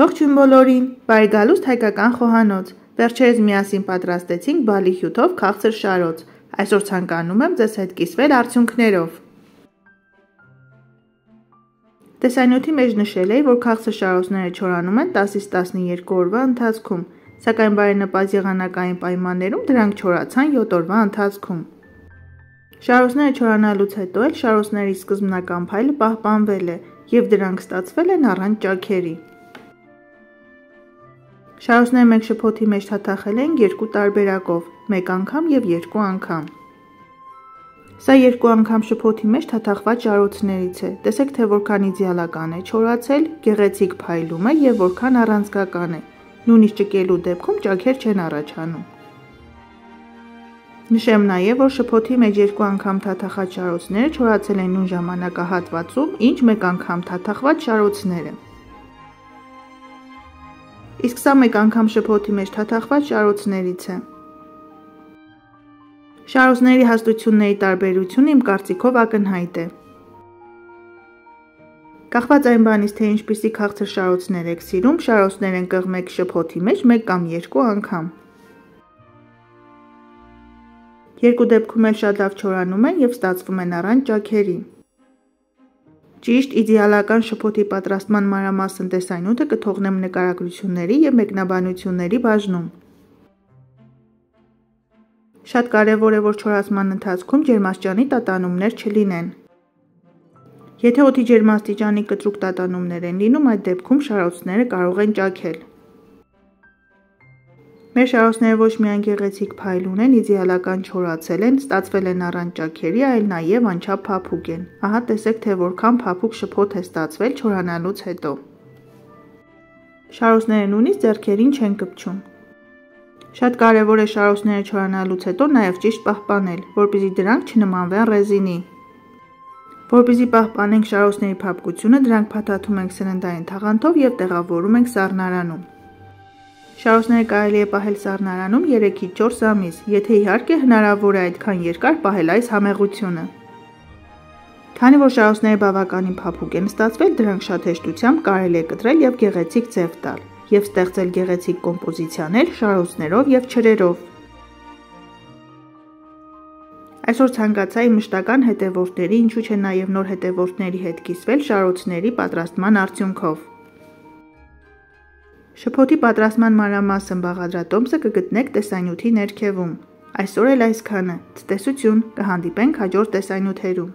Ողջույն բոլորին, բարի գալուստ հայկական խոհանոց։ Վերջերս միասին պատրաստեցինք բալի հյութով քաղցր շարոց։ Այսօր ցանկանում եմ ձեզ հետ կիսվել արդյունքներով։ Տեսանյութի մեջ նշել էի, որ քաղցր շարոցները չորանում են 10-ից 12 օրվա ընթացքում, սակայն բարենպաստ եղանակային պայմաններում դրանք չորացան 7 օրվա ընթացքում։ Շարոցները չորանալուց հետո էլ շարոցների սկզբնական փայլը պահպանվել է եւ դրանք ստացվել են առանց ճաքերի։ Շարոցները մեկ շփոթի մեջ թաթախել են երկու տարբերակով՝ մեկ անգամ եւ երկու անգամ։ Սա երկու անգամ շփոթի մեջ թաթախված շարոցներից է։ Տեսեք, թե որքան իդեալական է չորացել, գեղեցիկ փայլում է եւ որքան առանցքական է։ Նույնիսկ ճկելու դեպքում ճաքեր չեն առաջանում։ Նշեմ նաև, որ շփոթի մեջ երկու անգամ թաթախած շարոցները չորացել են նույն ժամանակահատվածում, ինչ մեկ անգամ թաթախված շարոցները։ Իսկ սա մեկ անգամ շփոթի մեջ թաթախված շարոցներից է։ Շարոցների հաստությունների տարբերությունը իմ կարծիքով ակնհայտ է։ Կախված այն բանից, թե ինչպիսի քաղցր շարոցներ եք սիրում, շարոցներ են կղմեք շփոթի մեջ մեկ կամ երկու անգամ։ Երկու դեպքում էլ շատ լավ չորանում են եւ ստացվում են առանց ճաքերի։ Ճիշտ իդեալական շփոթի պատրաստման մանրամասն տեսանյութը կթողնեմ նկարագրությունների եւ մեկնաբանությունների բաժնում։ Շատ կարևոր է, որ չորացման ընթացքում ջերմաստիճանի տատանումներ չլինեն։ Եթե օդի ջերմաստիճանի կտրուկ տատանումներ են լինում, այդ դեպքում շարոցները կարող են ճաքել։ Մեր շարոցները ոչ միայն գեղեցիկ փայլ ունեն, իդեալական չորացել են, ստացվել են առանց ճաքերի, այլ նաև անչափ փափուկ են։ Ահա տեսեք, թե որքան փափուկ շփոթ է ստացվել չորանալուց հետո։ Շարոցները նույնիսկ ձեռքերին չեն կպչում։ Շատ կարևոր է շարոցները չորանալուց հետո նաև ճիշտ պահպանել, որպեսզի դրանք չնմանվեն ռեզինի։ Որպեսզի պահպանենք շարոցների փափկությունը, դրանք փաթաթում ենք սննդային թաղանթով եւ տեղավորում ենք սառնարանում։ Շարոցները կարելի է պահել սառնարանում 3-ից 4 ամիս, եթե իհարկե հնարավոր է այդքան երկար պահել այս համեղությունը։ Քանի որ շարոցները բավականին փափուկ են ստացվել, դրանք շատ հեշտությամբ կարելի է կտրել եւ գեղեցիկ ձև տալ եւ ստեղծել գեղեցիկ կոմպոզիցիաներ շարոցներով եւ չրերով։ Այսօր ցանկացա իմ մշտական հետևորդների, ինչու՞ չէ նաև նոր հետևորդների հետ կիսվել շարոցների պատրաստման արդյունքով։ Շփոթի պատրաստման մանրամասն բաղադրատոմսը կգտնեք տեսանյութի ներքևում։ Այսօր էլ այսքանը։ Ցտեսություն, կհանդիպենք հաջորդ տեսանյութերում։